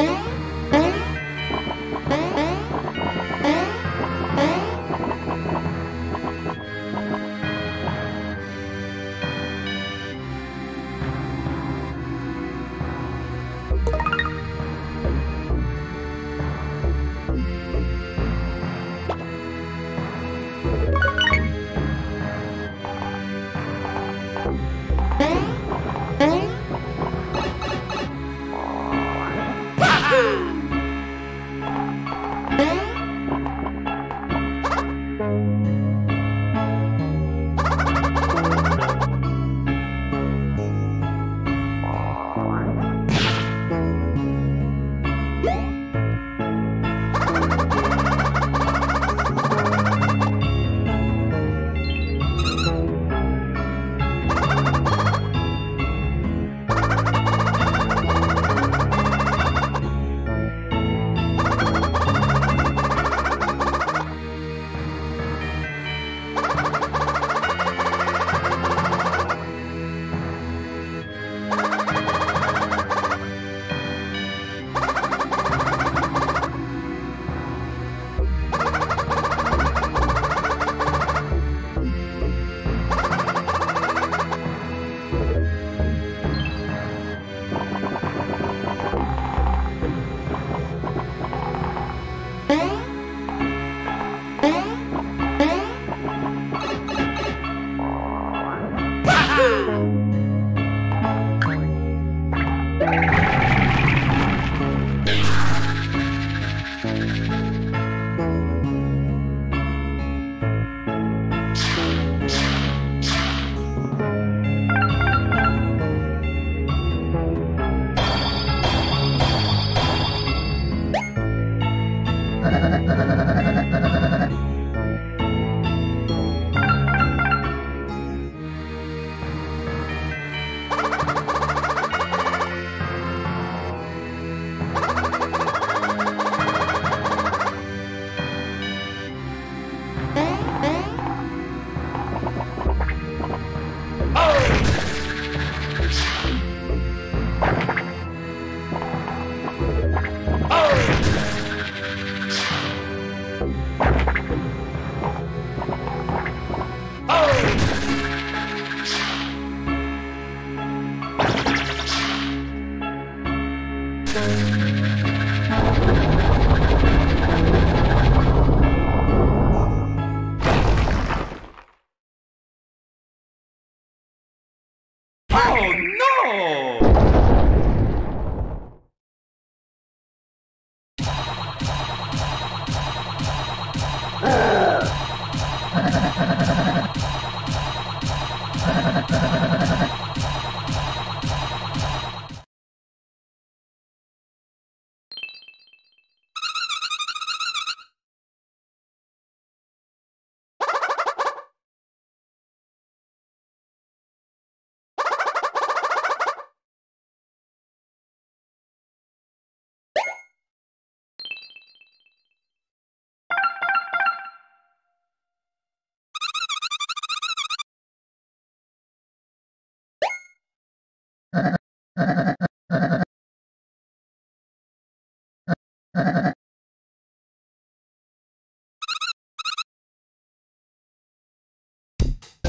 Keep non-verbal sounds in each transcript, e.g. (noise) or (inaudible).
诶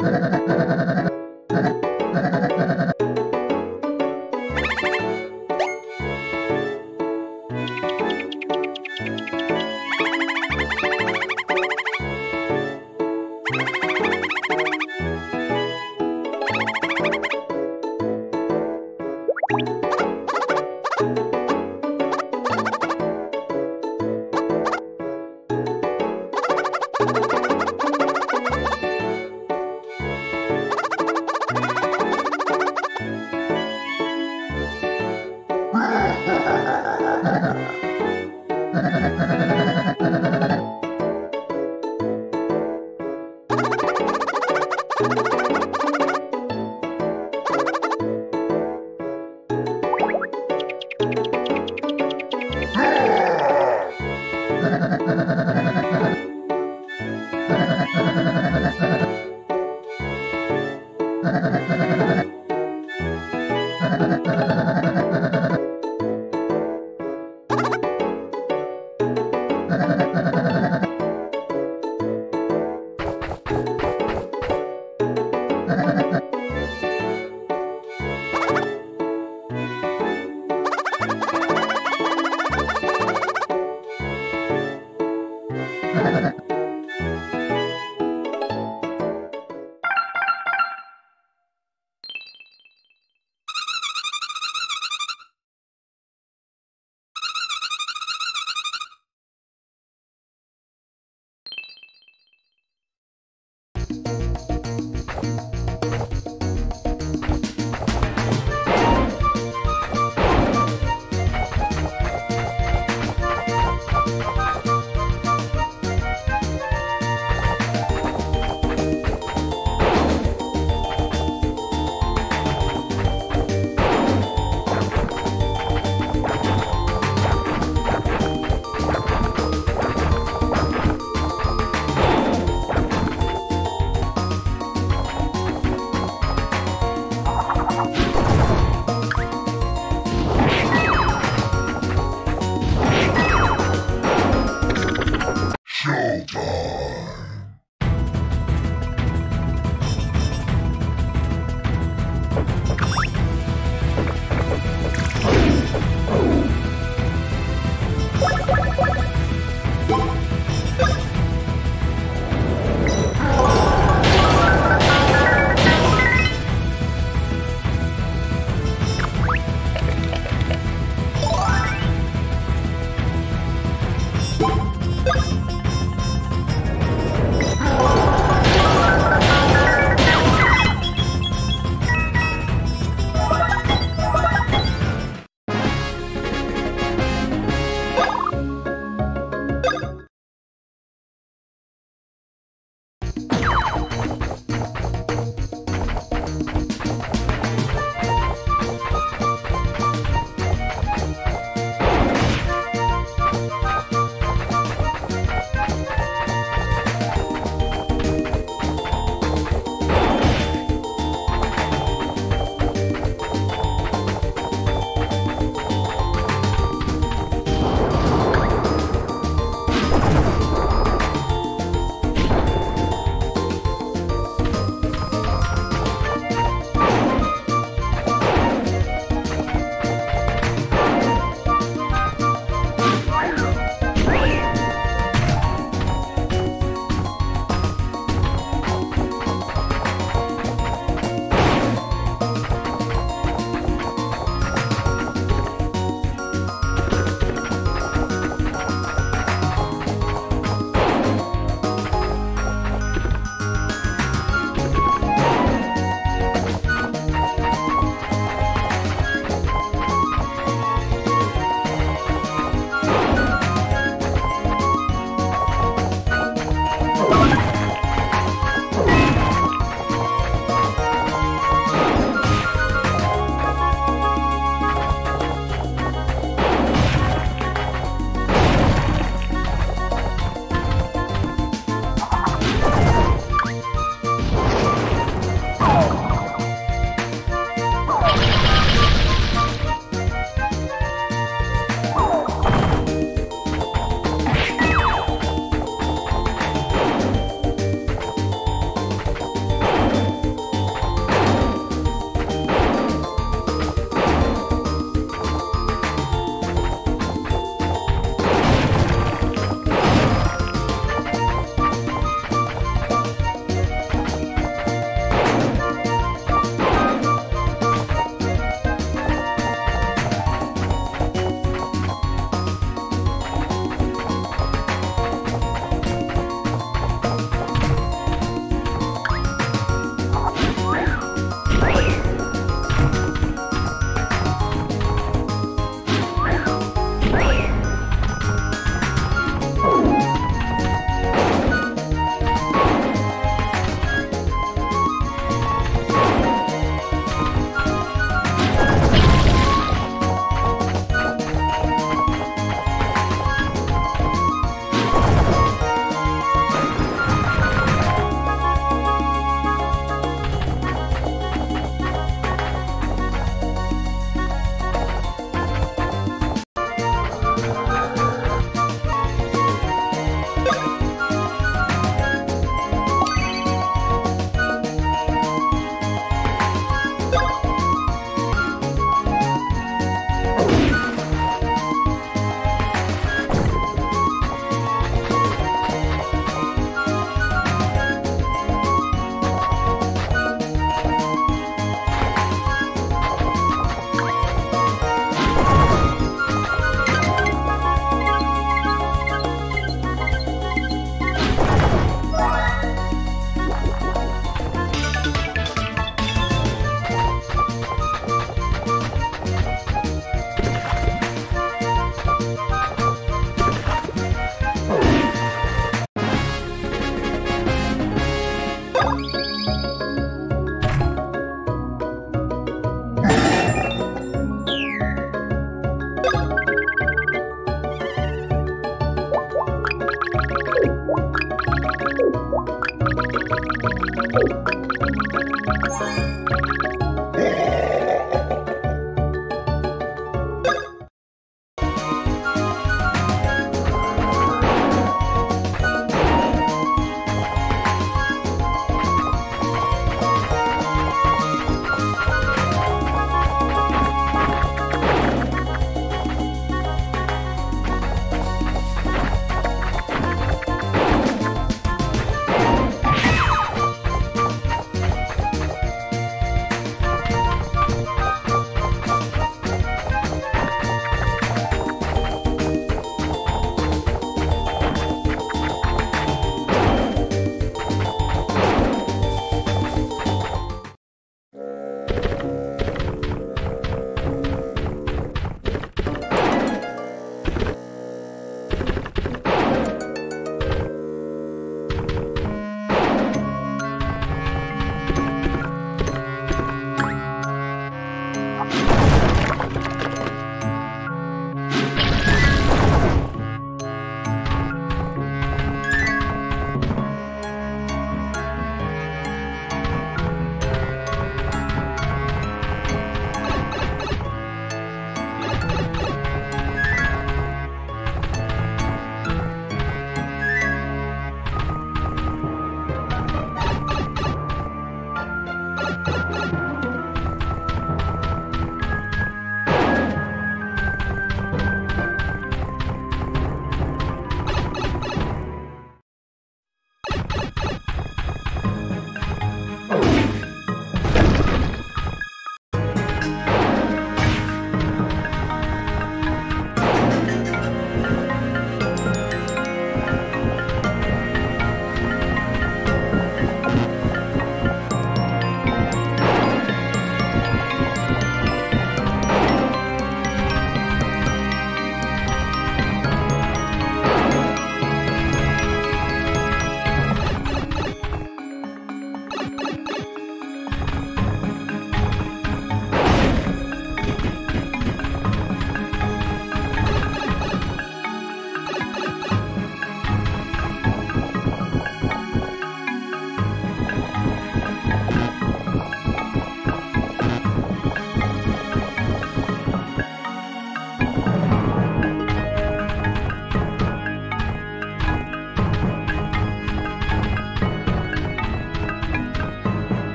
Thank (laughs) you.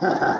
ha (laughs) ha